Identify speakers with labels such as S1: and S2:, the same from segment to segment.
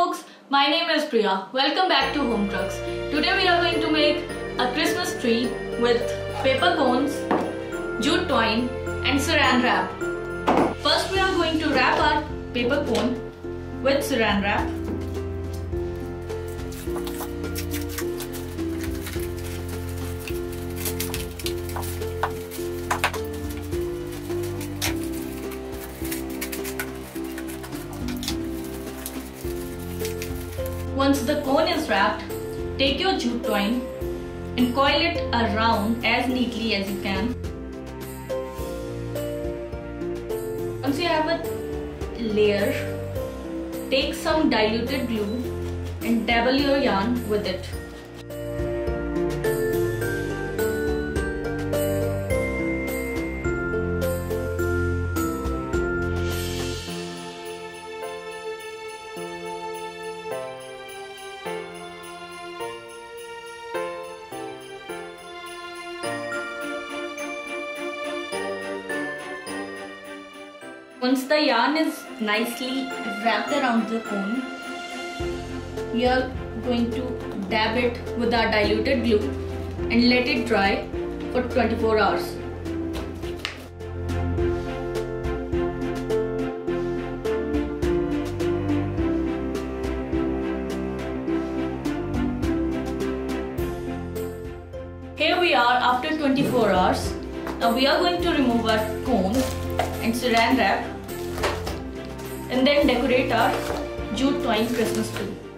S1: folks, my name is Priya. Welcome back to Homecrux. Today we are going to make a Christmas tree with paper cones, jute twine and saran wrap. First we are going to wrap our paper cone with saran wrap. Once the cone is wrapped, take your jute twine and coil it around as neatly as you can. Once you have a layer, take some diluted glue and dabble your yarn with it. Once the yarn is nicely wrapped around the cone, we are going to dab it with our diluted glue and let it dry for 24 hours. Here we are after 24 hours. Now we are going to remove our cone and saran wrap and then decorate our jute twine Christmas tree.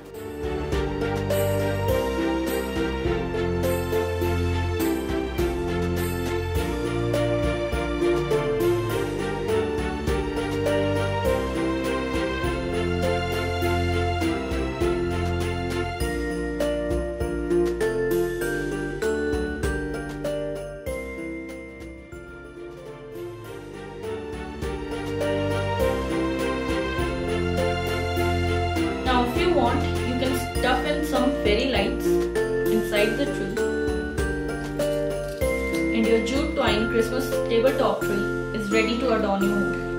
S1: Want, you can stuff in some fairy lights inside the tree. And your jute twine Christmas tabletop tree is ready to adorn your home.